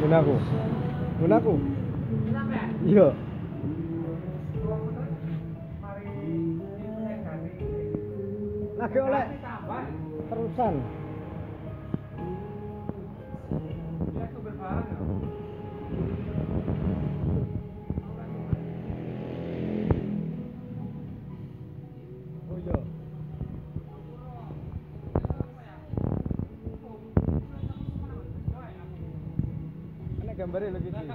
Gunaku. Gunaku. Iya. Lagi oleh terusan. Oh iya. Gambarnya lagi sih.